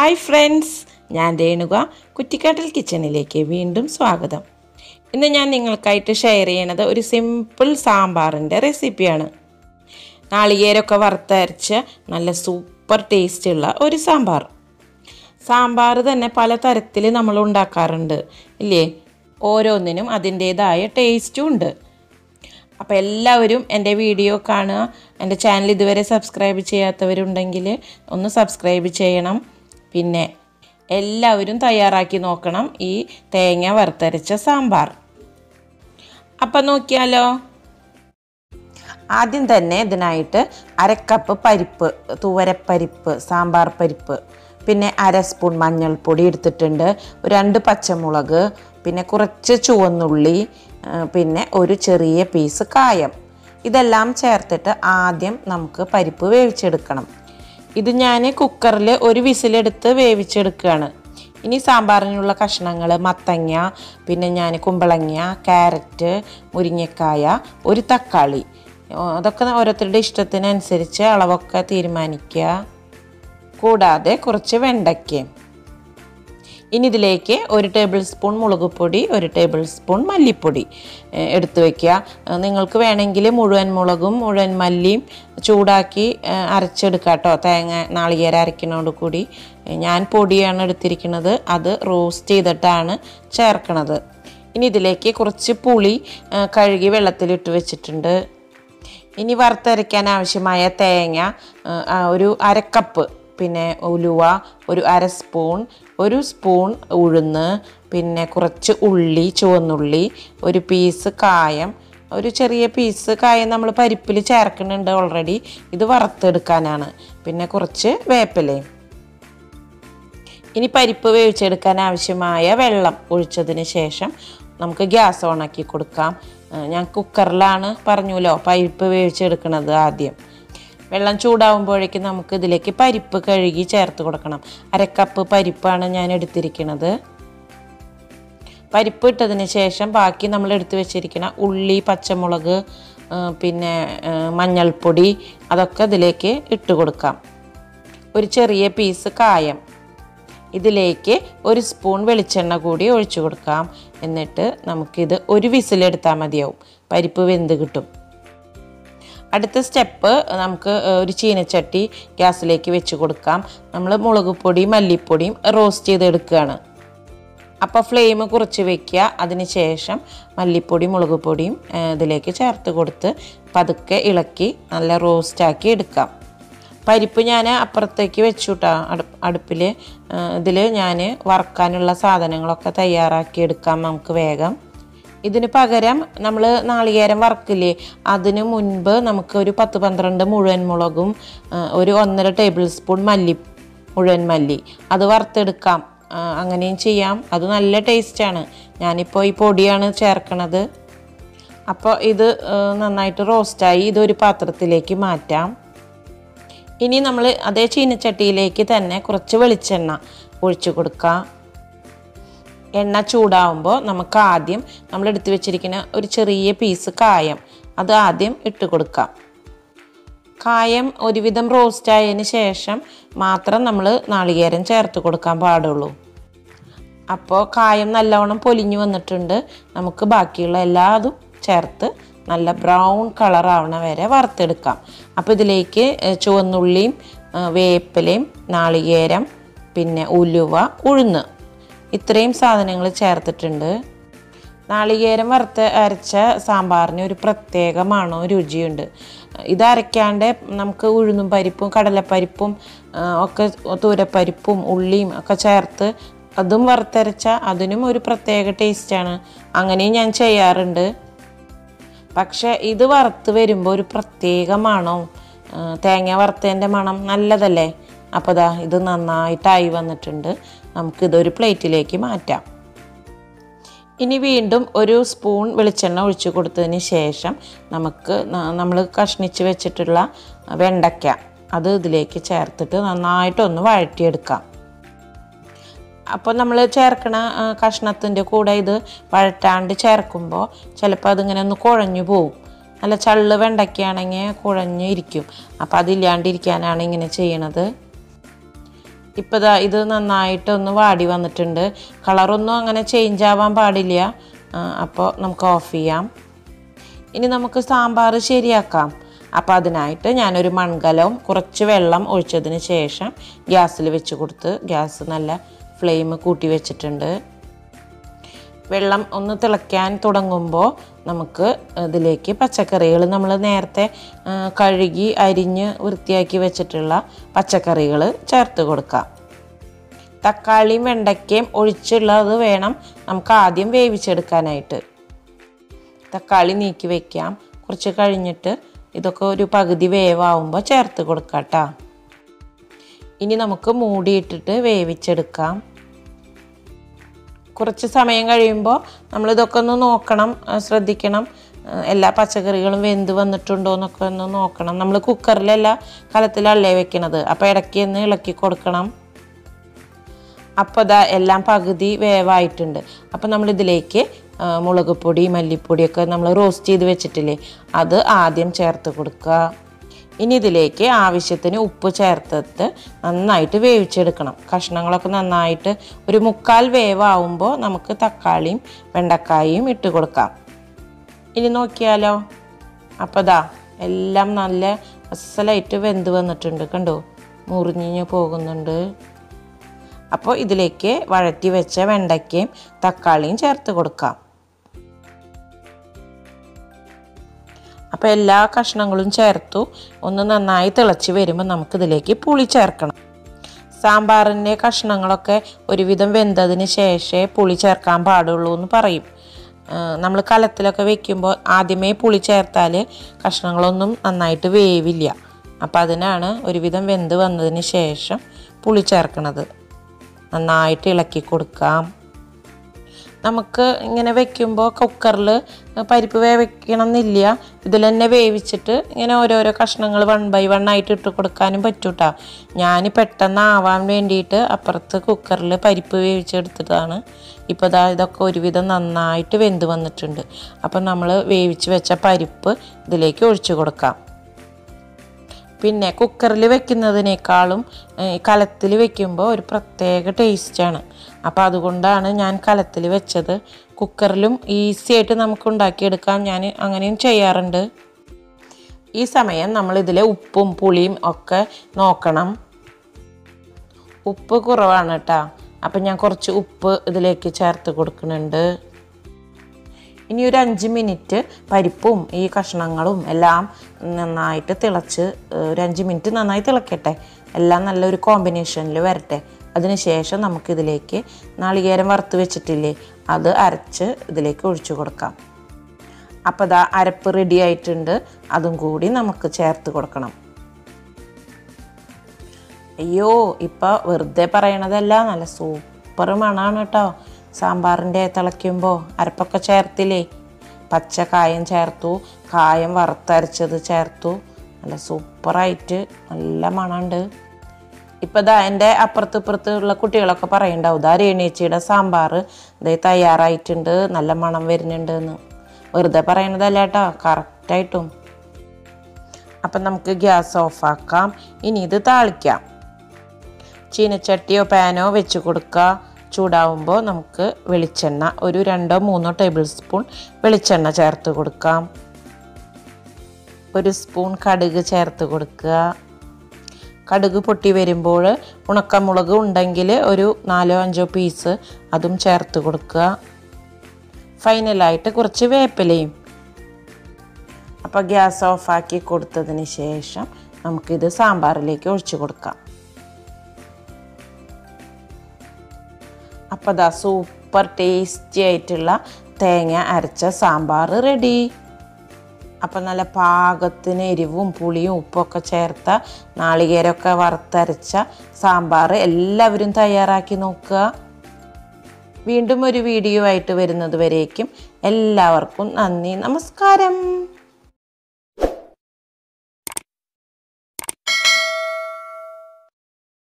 Hi friends ഞാൻ രേണുക കുറ്റിക്കാട്ടിൽ കിച്ചണിലേക്ക് വീണ്ടും സ്വാഗതം. ഇന്ന് ഞാൻ നിങ്ങൾക്കായിട്ട് ഷെയർ ചെയ്യണത് ഒരു സിമ്പിൾ സാമ്പാറിന്റെ റെസിപ്പിയാണ് നാളികേരൊക്കെ വറുത്തരച്ച് നല്ല സൂപ്പർ ടേസ്റ്റുള്ള ഒരു സാമ്പാർ. സാമ്പാർ തന്നെ പല തരത്തിൽ നമ്മൾ ഉണ്ടാക്കാറുണ്ട് ഇല്ലേ? ഓരോന്നിനും അതിന്റേതായ ടേസ്റ്റും ഉണ്ട്. അപ്പോൾ എല്ലാവരും എന്റെ വീഡിയോ കാണുക. എന്റെ ചാനൽ ഇതുവരെ സബ്സ്ക്രൈബ് ചെയ്യാത്തവരുണ്ടെങ്കിൽ ഒന്ന് സബ്സ്ക്രൈബ് ചെയ്യണം. പിന്നെ എല്ലാവരും തയ്യാറാക്കി നോക്കണം ഈ തേങ്ങ വറുത്തരച്ച സാമ്പാർ. അപ്പം നോക്കിയാലോ? ആദ്യം തന്നെ ഇതിനായിട്ട് അരക്കപ്പ് പരിപ്പ് തുവരപ്പരിപ്പ് സാമ്പാർ പരിപ്പ് പിന്നെ അര സ്പൂൺ മഞ്ഞൾപ്പൊടി എടുത്തിട്ടുണ്ട് രണ്ട് പച്ചമുളക് പിന്നെ കുറച്ച് ചുവന്നുള്ളി പിന്നെ ഒരു ചെറിയ പീസ് കായം. ഇതെല്ലാം ചേർത്തിട്ട് ആദ്യം നമുക്ക് പരിപ്പ് വേവിച്ചെടുക്കണം. ഇത് ഞാൻ കുക്കറിൽ ഒരു വിസിലെടുത്ത് വേവിച്ചെടുക്കുകയാണ്. ഇനി സാമ്പാറിനുള്ള കഷ്ണങ്ങൾ മത്തങ്ങ പിന്നെ ഞാൻ കുമ്പളങ്ങ ക്യാരറ്റ് മുരിങ്ങക്കായ ഒരു തക്കാളി. അതൊക്കെ ഓരോരുത്തരുടെ ഇഷ്ടത്തിനനുസരിച്ച് അളവൊക്കെ തീരുമാനിക്കുക. കൂടാതെ കുറച്ച് വെണ്ടയ്ക്കയും. ഇനി ഇതിലേക്ക് ഒരു ടേബിൾ സ്പൂൺ മുളക് പൊടി ഒരു ടേബിൾ സ്പൂൺ മല്ലിപ്പൊടി എടുത്തു വയ്ക്കുക നിങ്ങൾക്ക് വേണമെങ്കിൽ മുഴുവൻ മുളകും മുഴുവൻ മല്ലിയും ചൂടാക്കി അരച്ചെടുക്കുക കേട്ടോ. തേങ്ങ നാളികേര അരയ്ക്കുന്നതോട് കൂടി. ഞാൻ പൊടിയാണ് എടുത്തിരിക്കുന്നത്. അത് റോസ്റ്റ് ചെയ്തിട്ടാണ് ചേർക്കണത്. ഇനി ഇതിലേക്ക് കുറച്ച് പുളി കഴുകി വെള്ളത്തിലിട്ട് വെച്ചിട്ടുണ്ട്. ഇനി വറുത്തരയ്ക്കാൻ ആവശ്യമായ തേങ്ങ ഒരു അരക്കപ്പ് പിന്നെ ഉലുവ ഒരു അര സ്പൂൺ ഒരു സ്പൂൺ ഉഴുന്ന് പിന്നെ കുറച്ച് ഉള്ളി ചുവന്നുള്ളി ഒരു പീസ് കായം. ഒരു ചെറിയ പീസ് കായം നമ്മൾ പരിപ്പിൽ ചേർക്കുന്നുണ്ട് ഓൾറെഡി ഇത് വറുത്തെടുക്കാനാണ്. പിന്നെ കുറച്ച് വേപ്പിലയും. ഇനി പരിപ്പ് വേവിച്ചെടുക്കാൻ ആവശ്യമായ വെള്ളം ഒഴിച്ചതിന് ശേഷം നമുക്ക് ഗ്യാസ് ഓണാക്കി കൊടുക്കാം. ഞാൻ കുക്കറിലാണ് പറഞ്ഞുല്ലോ പരിപ്പ് വേവിച്ചെടുക്കുന്നത് ആദ്യം. വെള്ളം ചൂടാവുമ്പോഴേക്കും നമുക്ക് ഇതിലേക്ക് പരിപ്പ് കഴുകി ചേർത്ത് കൊടുക്കണം. അരക്കപ്പ് പരിപ്പാണ് ഞാൻ എടുത്തിരിക്കുന്നത്. പരിപ്പ് ഇട്ടതിന് ശേഷം ബാക്കി നമ്മൾ എടുത്തു വെച്ചിരിക്കുന്ന ഉള്ളി പച്ചമുളക് പിന്നെ മഞ്ഞൾപ്പൊടി അതൊക്കെ ഇതിലേക്ക് ഇട്ട് കൊടുക്കാം. ഒരു ചെറിയ പീസ് കായം. ഇതിലേക്ക് ഒരു സ്പൂൺ വെളിച്ചെണ്ണ കൂടി ഒഴിച്ചു കൊടുക്കാം. എന്നിട്ട് നമുക്കിത് ഒരു വിസിലെടുത്താൽ മതിയാവും. പരിപ്പ് വെന്ത് കിട്ടും. അടുത്ത സ്റ്റെപ്പ് നമുക്ക് ഒരു ചീനച്ചട്ടി ഗ്യാസിലേക്ക് വെച്ച് കൊടുക്കാം. നമ്മൾ മുളക് പൊടിയും മല്ലിപ്പൊടിയും റോസ്റ്റ് ചെയ്തെടുക്കുകയാണ്. അപ്പോൾ ഫ്ലെയിം കുറച്ച് വെക്കുക. അതിന് ശേഷം മല്ലിപ്പൊടി മുളക് പൊടിയും ഇതിലേക്ക് ചേർത്ത് കൊടുത്ത് പതുക്കെ ഇളക്കി നല്ല റോസ്റ്റാക്കി എടുക്കാം. പരിപ്പ് ഞാൻ അപ്പുറത്തേക്ക് വെച്ചു കേട്ടോ അടുപ്പ് അടുപ്പിൽ ഇതിൽ ഞാൻ വറക്കാനുള്ള സാധനങ്ങളൊക്കെ തയ്യാറാക്കി എടുക്കാം നമുക്ക് വേഗം. ഇതിന് പകരം നമ്മൾ നാളികേരം വറക്കില്ലേ അതിന് മുൻപ് നമുക്ക് ഒരു പത്ത് പന്ത്രണ്ട് മുഴുവൻ മുളകും ഒരു ഒന്നര ടേബിൾ സ്പൂൺ മല്ലി മുഴുവൻ മല്ലി. അത് വറുത്തെടുക്കാം. അങ്ങനെയും ചെയ്യാം. അത് നല്ല ടേസ്റ്റാണ് ഞാനിപ്പോൾ ഈ പൊടിയാണ് ചേർക്കണത്. അപ്പോൾ ഇത് നന്നായിട്ട് റോസ്റ്റായി ഇതൊരു പാത്രത്തിലേക്ക് മാറ്റാം. ഇനി നമ്മൾ അതേ ചീനച്ചട്ടിയിലേക്ക് തന്നെ കുറച്ച് വെളിച്ചെണ്ണ ഒഴിച്ചു കൊടുക്കാം. എണ്ണ ചൂടാവുമ്പോൾ നമുക്ക് ആദ്യം നമ്മൾ എടുത്തു വെച്ചിരിക്കുന്ന ഒരു ചെറിയ പീസ് കായം അത് ആദ്യം ഇട്ട് കൊടുക്കാം. കായം ഒരുവിധം റോസ്റ്റ് ആയതിന് ശേഷം മാത്രം നമ്മൾ നാളികേരം ചേർത്ത് കൊടുക്കാൻ പാടുള്ളൂ. അപ്പോൾ കായം നല്ലവണ്ണം പൊലിഞ്ഞു വന്നിട്ടുണ്ട്. നമുക്ക് ബാക്കിയുള്ള എല്ലാതും ചേർത്ത് നല്ല ബ്രൗൺ കളർ ആവണ വരെ വറുത്തെടുക്കാം. അപ്പോൾ ഇതിലേക്ക് ചുവന്നുള്ളിയും വേപ്പിലയും നാളികേരം പിന്നെ ഉലുവ ഉഴുന്ന് ഇത്രയും സാധനങ്ങൾ ചേർത്തിട്ടുണ്ട്. നാളികേരം വറുത്ത് അരച്ച സാമ്പാറിന് ഒരു പ്രത്യേക മണോ രുചിയുണ്ട്? ഇത് അരയ്ക്കാണ്ട് നമുക്ക് ഉഴുന്നും പരിപ്പും കടലപ്പരിപ്പും ഒക്കെ തൂരപ്പരിപ്പും ഉള്ളിയും ഒക്കെ ചേർത്ത് അതും വറുത്തരച്ച അതിനും ഒരു പ്രത്യേക ടേസ്റ്റാണ്. അങ്ങനെയും ഞാൻ ചെയ്യാറുണ്ട്. പക്ഷേ ഇത് വറുത്ത് വരുമ്പോൾ ഒരു പ്രത്യേക മണവും തേങ്ങ വറുത്തതിന്റെ മണം നല്ലതല്ലേ? അപ്പോൾ ദാ ഇത് നന്നായിട്ടായി വന്നിട്ടുണ്ട്. നമുക്കിതൊരു പ്ലേറ്റിലേക്ക് മാറ്റാം. ഇനി വീണ്ടും ഒരു സ്പൂൺ വെളിച്ചെണ്ണ ഒഴിച്ചു കൊടുത്തതിന് ശേഷം നമുക്ക് നമ്മൾ കഷ്ണിച്ച് വെച്ചിട്ടുള്ള വെണ്ടയ്ക്ക അത് ഇതിലേക്ക് ചേർത്തിട്ട് നന്നായിട്ടൊന്ന് വഴറ്റിയെടുക്കാം. അപ്പോൾ നമ്മൾ ചേർക്കണ കഷ്ണത്തിന്റെ കൂടെ ഇത് വഴറ്റാണ്ട് ചേർക്കുമ്പോൾ ചിലപ്പോൾ അതിങ്ങനെ ഒന്ന് കുഴഞ്ഞു പോവും. നല്ല ചള്ള് വെണ്ടയ്ക്കാണെങ്കിൽ കുഴഞ്ഞിരിക്കും. അപ്പോൾ അതില്ലാണ്ടിരിക്കാനാണ് ഇങ്ങനെ ചെയ്യണത്. ഇപ്പോൾ ഇത് നന്നായിട്ട് ഒന്ന് വാടി വന്നിട്ടുണ്ട്. കളറൊന്നും അങ്ങനെ ചേഞ്ച് ആവാൻ പാടില്ല. അപ്പോൾ നമുക്ക് ഓഫ് ചെയ്യാം. ഇനി നമുക്ക് സാമ്പാർ ശരിയാക്കാം. അപ്പോൾ അതിനായിട്ട് ഞാനൊരു മൺകലവും കുറച്ച് വെള്ളം ഒഴിച്ചതിന് ശേഷം ഗ്യാസിൽ വെച്ച് കൊടുത്ത് ഗ്യാസ് നല്ല ഫ്ലെയിം കൂട്ടി വെച്ചിട്ടുണ്ട്. വെള്ളം ഒന്ന് തിളയ്ക്കാൻ തുടങ്ങുമ്പോൾ നമുക്ക് ഇതിലേക്ക് പച്ചക്കറികൾ നമ്മൾ നേരത്തെ കഴുകി അരിഞ്ഞ് വൃത്തിയാക്കി വെച്ചിട്ടുള്ള പച്ചക്കറികൾ ചേർത്ത് കൊടുക്കാം. തക്കാളിയും വെണ്ടയ്ക്കയും ഒഴിച്ചുള്ളത് വേണം നമുക്ക് ആദ്യം വേവിച്ചെടുക്കാനായിട്ട്. തക്കാളി നീക്കി വയ്ക്കാം കുറച്ച് കഴിഞ്ഞിട്ട് ഇതൊക്കെ ഒരു പകുതി വേവാവുമ്പോൾ ചേർത്ത് കൊടുക്കാം കേട്ടോ. ഇനി നമുക്ക് മൂടിയിട്ടിട്ട് വേവിച്ചെടുക്കാം. കുറച്ച് സമയം കഴിയുമ്പോൾ നമ്മളിതൊക്കെ ഒന്ന് നോക്കണം ശ്രദ്ധിക്കണം. എല്ലാ പച്ചക്കറികളും വെന്ത് വന്നിട്ടുണ്ടോ എന്നൊക്കെ ഒന്ന് നോക്കണം. നമ്മൾ കുക്കറിലല്ല കലത്തിലല്ലേ വെക്കണത്. അപ്പോൾ ഇടയ്ക്ക് ഒന്ന് ഇളക്കി കൊടുക്കണം. അപ്പോൾ ഇതാ എല്ലാം പകുതി വേവായിട്ടുണ്ട്. അപ്പോൾ നമ്മളിതിലേക്ക് മുളക് പൊടി മല്ലിപ്പൊടിയൊക്കെ നമ്മൾ റോസ്റ്റ് ചെയ്ത് വെച്ചിട്ടില്ലേ അത് ആദ്യം ചേർത്ത് കൊടുക്കുക. ഇനി ഇതിലേക്ക് ആവശ്യത്തിന് ഉപ്പ് ചേർത്തിട്ട് നന്നായിട്ട് വേവിച്ചെടുക്കണം. കഷ്ണങ്ങളൊക്കെ നന്നായിട്ട് ഒരു മുക്കാൽ വേവാവുമ്പോൾ നമുക്ക് തക്കാളിയും വെണ്ടക്കായും ഇട്ട് കൊടുക്കാം. ഇനി നോക്കിയാലോ? അപ്പോൾ ദാ എല്ലാം നല്ല അസലായിട്ട് വെന്ത് വന്നിട്ടുണ്ട് കണ്ടോ? മുറിഞ്ഞു പോകുന്നുണ്ട്. അപ്പോൾ ഇതിലേക്ക് വഴറ്റി വെച്ച വെണ്ടയ്ക്കയും തക്കാളിയും ചേർത്ത് കൊടുക്കാം. അപ്പോൾ എല്ലാ കഷ്ണങ്ങളും ചേർത്തു ഒന്ന് നന്നായി തിളച്ച് വരുമ്പോൾ നമുക്കിതിലേക്ക് പുളി ചേർക്കണം. സാമ്പാറിന്റെ കഷ്ണങ്ങളൊക്കെ ഒരുവിധം വെന്തതിന് ശേഷമേ പുളി ചേർക്കാൻ പാടുള്ളൂ എന്ന് പറയും. നമ്മൾ കലത്തിലൊക്കെ വെക്കുമ്പോൾ ആദ്യമേ പുളി ചേർത്താൽ കഷ്ണങ്ങളൊന്നും നന്നായിട്ട് വേവില്ല. അപ്പോൾ അതിനാണ് ഒരുവിധം വെന്ത് വന്നതിന് ശേഷം പുളി ചേർക്കണത്. നന്നായിട്ട് ഇളക്കി കൊടുക്കാം. നമുക്ക് ഇങ്ങനെ വെക്കുമ്പോൾ കുക്കറിൽ പരിപ്പ് വേവിക്കണം എന്നില്ല ഇതിൽ തന്നെ വേവിച്ചിട്ട് ഇങ്ങനെ ഓരോരോ കഷ്ണങ്ങൾ വൺ ബൈ വൺ ആയിട്ട് ഇട്ട് കൊടുക്കാനും പറ്റൂട്ടാ. ഞാൻ പെട്ടെന്ന് ആവാൻ വേണ്ടിയിട്ട് അപ്പുറത്ത് കുക്കറിൽ പരിപ്പ് വേവിച്ചെടുത്തിട്ടാണ്. ഇപ്പോൾ ദാ ഇതൊക്കെ ഒരുവിധം നന്നായിട്ട് വെന്ത് വന്നിട്ടുണ്ട്. അപ്പം നമ്മൾ വേവിച്ച് വെച്ച പരിപ്പ് ഇതിലേക്ക് ഒഴിച്ചു കൊടുക്കാം. പിന്നെ കുക്കറിൽ വെക്കുന്നതിനേക്കാളും കലത്തിൽ വെക്കുമ്പോൾ ഒരു പ്രത്യേക ടേസ്റ്റാണ്. അപ്പോൾ അതുകൊണ്ടാണ് ഞാൻ കലത്തിൽ വെച്ചത്. കുക്കറിലും ഈസി ആയിട്ട് നമുക്ക് ഉണ്ടാക്കിയെടുക്കാം. ഞാൻ അങ്ങനെയും ചെയ്യാറുണ്ട്. ഈ സമയം നമ്മൾ ഇതിലെ ഉപ്പും പുളിയും ഒക്കെ നോക്കണം. ഉപ്പ് കുറവാണ് കേട്ടോ. അപ്പം ഞാൻ കുറച്ച് ഉപ്പ് ഇതിലേക്ക് ചേർത്ത് കൊടുക്കുന്നുണ്ട്. ഇനി ഒരു അഞ്ച് മിനിറ്റ് പരിപ്പും ഈ കഷ്ണങ്ങളും എല്ലാം നന്നായിട്ട് തിളച്ച് ഒരു അഞ്ച് മിനിറ്റ് നന്നായി തിളക്കട്ടെ. എല്ലാം നല്ലൊരു കോമ്പിനേഷനിൽ വരട്ടെ. അതിനുശേഷം നമുക്കിതിലേക്ക് നാളികേരം വറുത്ത് വെച്ചിട്ടില്ലേ അത് അരച്ച് ഇതിലേക്ക് ഒഴിച്ചു കൊടുക്കാം. അപ്പോൾ ദാ അരപ്പ് റെഡി ആയിട്ടുണ്ട്. അതും കൂടി നമുക്ക് ചേർത്ത് കൊടുക്കണം. അയ്യോ ഇപ്പോൾ വെറുതെ പറയണതല്ല നല്ല സൂപ്പർ മണമാണ് കേട്ടോ. സാമ്പാറിന്റെ തിളയ്ക്കുമ്പോൾ അരപ്പൊക്കെ ചേർത്തില്ലേ? പച്ച കായം ചേർത്തു കായം വറുത്തരച്ചത് ചേർത്തു. നല്ല സൂപ്പറായിട്ട് നല്ല മണമുണ്ട്. ഇപ്പം ഇതാ എന്റെ അപ്പുറത്ത് ഇപ്പുറത്ത് ഉള്ള കുട്ടികളൊക്കെ പറയുന്നുണ്ടാവും ദാ രേണീച്ചിയുടെ സാമ്പാർ ഇതേ തയ്യാറായിട്ടുണ്ട് നല്ല മണം വരുന്നുണ്ട് എന്ന് വെറുതെ പറയണതല്ല കേട്ടോ കറക്റ്റായിട്ടും. അപ്പം നമുക്ക് ഗ്യാസ് ഓഫാക്കാം ഇനി ഇത് താളിക്കാം. ചീനച്ചട്ടിയോ പാനോ വെച്ച് കൊടുക്കുക ചൂടാവുമ്പോൾ നമുക്ക് വെളിച്ചെണ്ണ ഒരു രണ്ടോ മൂന്നോ ടേബിൾ സ്പൂൺ വെളിച്ചെണ്ണ ചേർത്ത് കൊടുക്കാം. ഒരു സ്പൂൺ കടുക് ചേർത്ത് കൊടുക്കുക. കടുക് പൊട്ടി വരുമ്പോൾ ഉണക്കമുളക് ഉണ്ടെങ്കിൽ ഒരു നാലോ അഞ്ചോ പീസ് അതും ചേർത്ത് കൊടുക്കുക. ഫൈനലായിട്ട് കുറച്ച് വേപ്പിലയും. അപ്പോൾ ഗ്യാസ് ഓഫാക്കി കൊടുത്തതിന് ശേഷം നമുക്കിത് സാമ്പാറിലേക്ക് ഒഴിച്ചു കൊടുക്കാം. അപ്പോൾ ദാ സൂപ്പർ ടേസ്റ്റി ആയിട്ടുള്ള തേങ്ങ അരച്ച സാമ്പാർ റെഡി അപ്പം നല്ല പാകത്തിന് എരിവും പുളിയും ഉപ്പൊക്കെ ചേർത്ത നാളികേരമൊക്കെ വറുത്തരച്ച സാമ്പാർ എല്ലാവരും തയ്യാറാക്കി നോക്കുക. വീണ്ടും ഒരു വീഡിയോ ആയിട്ട് വരുന്നത് വരേക്കും. എല്ലാവർക്കും നന്ദി നമസ്കാരം.